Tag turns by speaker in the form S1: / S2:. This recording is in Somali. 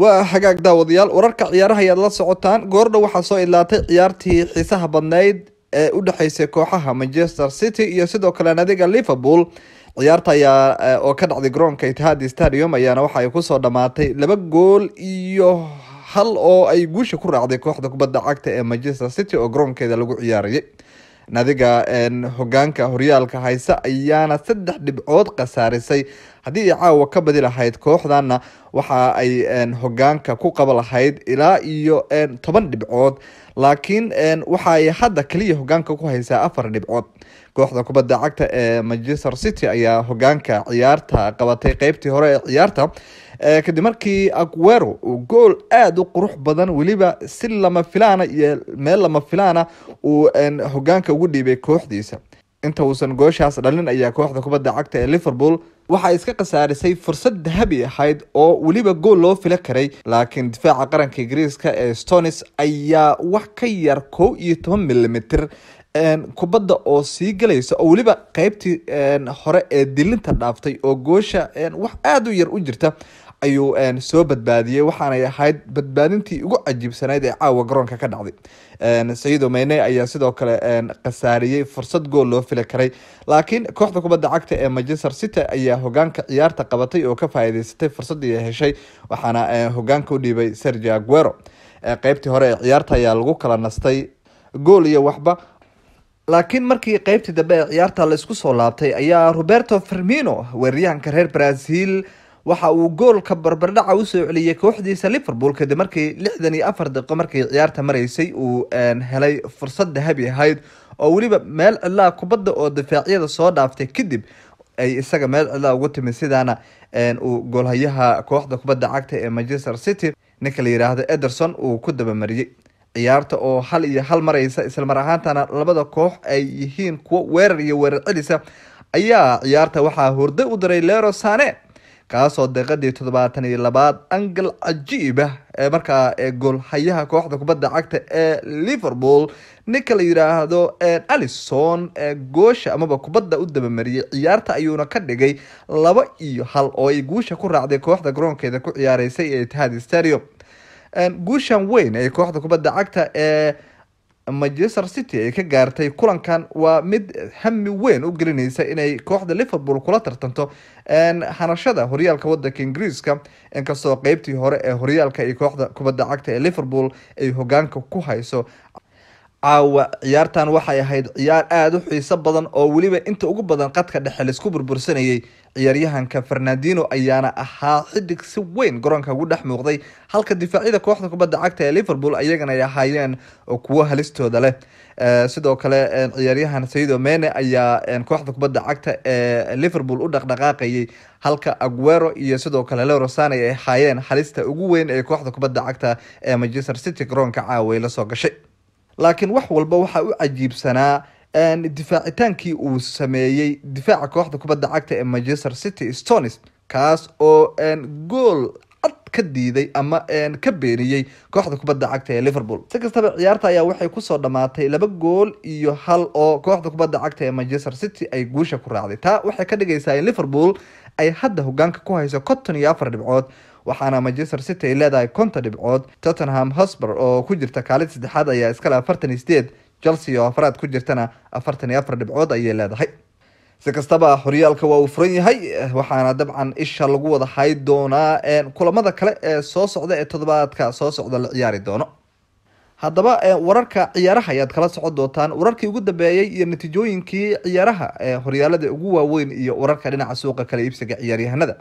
S1: waa hagaag daawadayaal. Wararka ciyaaraha ayaad la socotaan. Goordha waxaa soo idlaatay ciyaartii xiisaha badnayd ee u dhexeysay kooxaha manchester city iyo sidoo kale nadiga liverpool. Ciyaarta ayaa oo ka dhacday garoonka itihadi stadium ayaana waxa ay ku soo dhamaatay laba gool iyo hal oo ay guusha ku raacday kooxda kubadda cagta ee manchester city oo garoonkeeda lagu ciyaarayay. Nadiga hogaanka horyaalka hayse ayaana saddex dhibcood khasaarisay haddii ay caawa ka badi lahayd kooxdana waxa ay hogaanka ku qaba lahayd ilaa iyo toban dhibcood. Laakiin waxa ay hadda kaliya hogaanka ku haysaa afar dhibcood. Kooxda kubadda cagta ee manchester city ayaa hogaanka ciyaarta qabatay qeybtii hore ee ciyaarta. Kadib markii aguero uu gool aada u qurux badan weliba si lama filaana iyo meel lama filaana uu hogaanka ugu dhiibay kooxdiisa. Inta uusan gooshaas dhalin ayaa kooxda kubadda cagta ee liverpool waxay iska khasaarisay fursad dahabi ahayd oo weliba gool loo fila karay laakiin difaaca qaranka ingiriiska ee stonis ayaa wax ka yar kow iyo toban milimitr kubadda oo sii galaysa oo weliba qeybtii hore ee dilinta dhaaftay oo goosha wax aada u yar u jirta ayuu soo badbaadiyey. Waxaanay ahayd badbaadintii ugu cajiibsanayd ee caawa garoonka ka dhacday. Sayido meyne ayaa sidoo kale khasaariyey fursad gool loo fili karay. Laakiin kooxda kubadda cagta ee manchester city ayaa hogaanka ciyaarta qabatay oo ka faa'iideysatay fursaddii ay heshay waxaana hogaanka u dhiibay sergi aguero. Qeybtii hore ee ciyaarta ayaa lagu kala nastay gool iyo waxba. Laakiin markii qeybtii dambe ee ciyaarta la isku soo laabtay ayaa roberto fermino weeraryahanka reer brazil waxa uu goolka barbardhaca u soo celiyey kooxdiisa liverpool kadib markii lixdan iyo afar daqiiqo markii ciyaarta maraysay uu helay fursad dahabi ahayd oo weliba meel cidlaa kubadda oo difaacyada soo dhaaftay kadib ay isaga meel cidlaa ugu timid sidaana uu goolhayaha kooxda kubadda cagta ee manchester city ninka la yiraahdo ederson uu ku dabamariyey ciyaarta oo hal iyo hal mareysa islamar ahaantana labada koox ay yihiin kuwo weerar iyo weerar celisa ayaa ciyaarta waxaa hurday u diray lero sane kaasoo deeqadii toddobaatan iyo labaad angal cajiib ah ee markaa goolhayaha kooxda kubadda cagta ee liverpool ninka la yiraahdo alison goosha amaba kubadda u dabamariyey ciyaarta ayuuna ka dhigay laba iyo hal oo ay guusha ku raacday kooxda garoonkeeda ku ciyaareysay ee itihad stadium. Guushan weyn ee kooxda kubadda cagta ee manchester city ay ka gaartay kulankan waa mid hami weyn u gelinaysa inay kooxda liverpool kula tartanto hanashada horyaalka wadanka ingiriiska. Inkastoo qeybtii hore ee horyaalka iyo kooxda kubadda cagta ee liverpool ay hogaanka ku hayso caawa ciyaartan waxay ahayd ciyaar aada u xiiso badan oo weliba inta ugu badan qadka dhexe la isku burbursanayay. Ciyaaryahanka fernandino ayaana ahaa xidig si weyn garoonka ugu dhex muuqday halka difaacyada kooxda kubadda cagta ee liverpool ayagana ay ahaayeen kuwo halistooda leh. Sidoo kale ciyaaryahan sayido mene ayaa kooxda kubadda cagta ee liverpool u dhaqdhaqaaqayay halka aguero iyo sidoo kale lerosane ay ahaayeen halista ugu weyn ee kooxda kubadda cagta ee manchester city garoonka caaway la soo gashay laakiin wax walba waxaa u cajiibsanaa difaacitaankii uu sameeyey difaaca kooxda kubadda cagta ee manchester city stonis kaas oo gool ka diiday ama ka beeniyey kooxda kubadda cagta ee liverpool. Si kastaba ciyaarta ayaa waxay ku soo dhamaatay laba gool iyo hal oo kooxda kubadda cagta ee manchester city ay guusha ku raacday. Taa waxay ka dhigaysaa in liverpool ay hadda hogaanka ku hayso konton iyo afar dhibcood waxaana manchester city ay leedahay konton dhibcood. Tottenham hosber oo ku jirta kaalid saddexaad ayaa iskale afartan iyo sideed. Chelsea oo afraad ku jirtana afartan iyo afar dhibcood ayay leedahay si kastaba horyaalka waa uu furan yahay waxaana dabcan isha lagu wada hay doonaa kulamada kale ee soo socda ee toddobaadka soo socda la ciyaari doono. Haddaba wararka ciyaaraha ayaad kala socon doontaan. Wararkii ugu dambeeyey iyo natiijooyinkii ciyaaraha ee horyaalada ugu waaweyn iyo wararka dhinaca suuqa kala iibsiga ciyaaryahanada